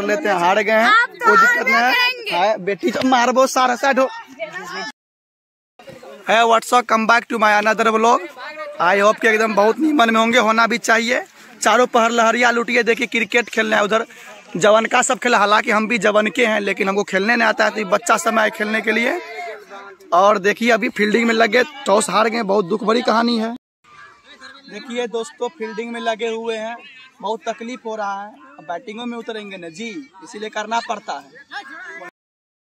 कर लेते हैं हार गए हैं। कोई दिक्कत नहीं है। बेटी तो मार बहुत सारा साइड हो। है what's up come back to my another blog I hope कि एकदम बहुत नीमन में होंगे होना भी चाहिए। चारों पहर लहरिया लुटिए देखिए क्रिकेट खेलना है उधर। जवन का सब खेला हालाँकि हम भी जवन के हैं लेकिन हमको खेलने नहीं आता है तो बच्चा समय है खेलने के लिए। और देखिए अभी फील्डिंग में लगे टॉस हार गए बहुत दुख भरी कहानी है। देखिए दोस्तों फील्डिंग में लगे हुए हैं बहुत तकलीफ़ हो रहा है। बैटिंगों में उतरेंगे ना, जी, इसीलिए करना पड़ता है।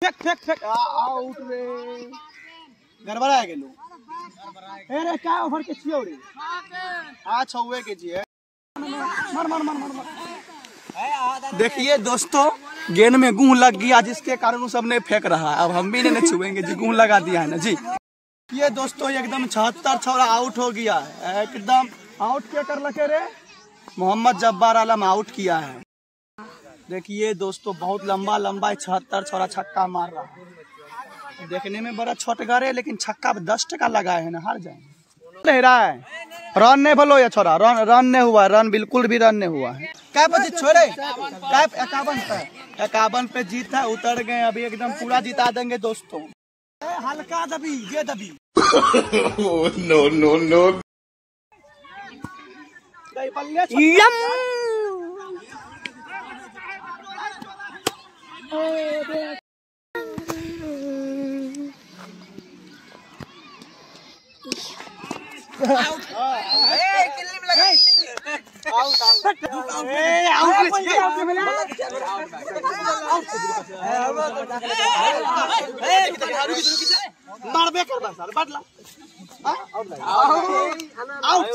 फेंक फेंक फेंक। आउट रे। गड़बड़ा गेलो। ए रे का ओवर के छियो रे? आ छौवे के जी है मर मर मर मर देखिए दोस्तों, गेंद में गुह लग गया, जिसके कारण सबने फेंक रहा है। अब हम भी नहीं छुएँगे जी गुह लगा दिया है ना, जी। ये दोस्तों, एकदम छहत्तर छौरा आउट हो गया है। एकदम आउट क्या कर लगे रे। मोहम्मद जब्बार आलम आउट किया है। देखिए दोस्तों बहुत लंबा लंबा छहत्तर छौरा छक्का मार रहा है। देखने में बड़ा छोटगर है लेकिन छक्का दस टका लगाए है ना हार जाएँगे नहीं रहा है। रन नहीं भलो या छोरा रन रन नहीं हुआ रन बिल्कुल भी रन नहीं हुआ है। क्या बजे छोड़े? क्या इक्यावन पे? इक्यावन पे जीत है उतर गए अभी एकदम पूरा जिता देंगे दोस्तों। हल्का दबी ये दबी। No, no, no. दही आउट। मारबे करबा सर बदला आउट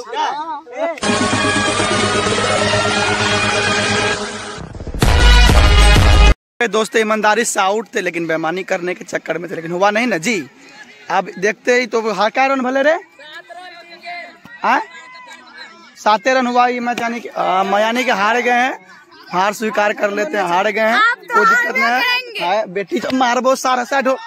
दोस्त ईमानदारी से आउट थे लेकिन बेमानी करने के चक्कर में थे लेकिन हुआ नहीं ना? जी अब देखते ही तो हाका रन भले रे हाँ? साते रन हुआ ये मैच यानी कि के यानी कि हार गए हैं। हार स्वीकार कर लेते हैं हार गए हैं। कोई दिक्कत नहीं है। बेटी तो मारबो सारा साइड हो।